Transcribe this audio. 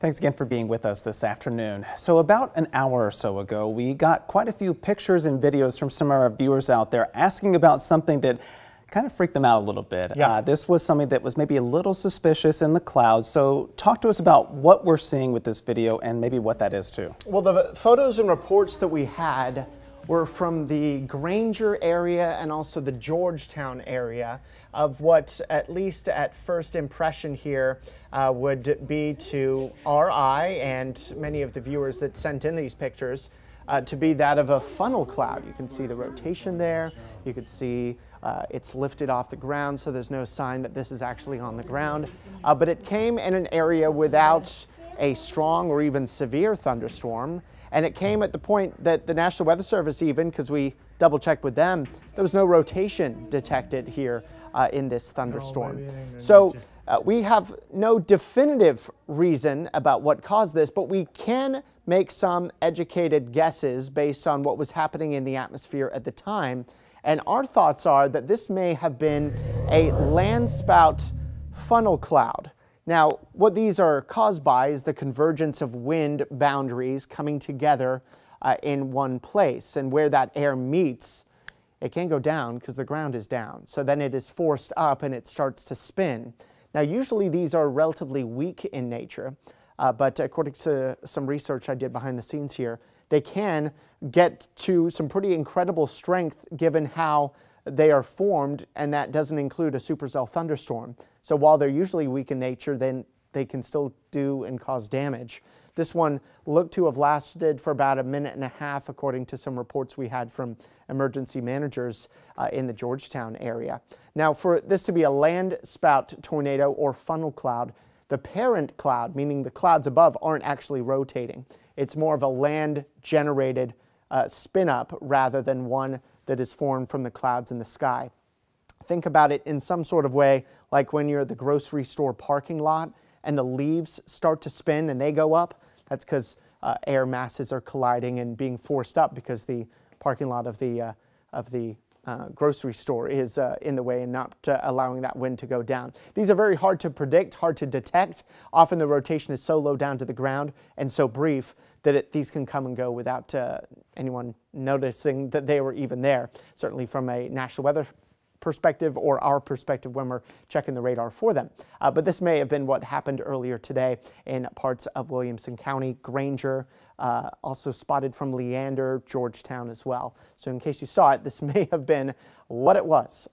Thanks again for being with us this afternoon. So about an hour or so ago, we got quite a few pictures and videos from some of our viewers out there asking about something that kind of freaked them out a little bit. Yeah. Uh, this was something that was maybe a little suspicious in the clouds. So talk to us about what we're seeing with this video and maybe what that is too. Well, the photos and reports that we had were from the Granger area and also the Georgetown area of what, at least at first impression here, uh, would be to our eye and many of the viewers that sent in these pictures. Uh, to be that of a funnel cloud. You can see the rotation there. You could see uh, it's lifted off the ground, so there's no sign that this is actually on the ground. Uh, but it came in an area without a strong or even severe thunderstorm. And it came at the point that the National Weather Service, even because we double checked with them, there was no rotation detected here uh, in this thunderstorm. So uh, we have no definitive reason about what caused this, but we can make some educated guesses based on what was happening in the atmosphere at the time. And our thoughts are that this may have been a land spout funnel cloud. Now, what these are caused by is the convergence of wind boundaries coming together uh, in one place. And where that air meets, it can't go down because the ground is down. So then it is forced up and it starts to spin. Now, usually these are relatively weak in nature, uh, but according to some research I did behind the scenes here, they can get to some pretty incredible strength given how they are formed, and that doesn't include a supercell thunderstorm. So while they're usually weak in nature, then they can still do and cause damage. This one looked to have lasted for about a minute and a half, according to some reports we had from emergency managers uh, in the Georgetown area. Now, for this to be a land spout tornado or funnel cloud, the parent cloud, meaning the clouds above, aren't actually rotating. It's more of a land generated uh, spin up rather than one that is formed from the clouds in the sky. Think about it in some sort of way like when you're at the grocery store parking lot and the leaves start to spin and they go up. That's because uh, air masses are colliding and being forced up because the parking lot of the, uh, of the uh, grocery store is uh, in the way and not uh, allowing that wind to go down. These are very hard to predict, hard to detect. Often the rotation is so low down to the ground and so brief that it, these can come and go without uh, anyone noticing that they were even there. Certainly from a National Weather perspective or our perspective when we're checking the radar for them. Uh, but this may have been what happened earlier today in parts of Williamson County, Granger, uh, also spotted from Leander, Georgetown as well. So in case you saw it, this may have been what it was.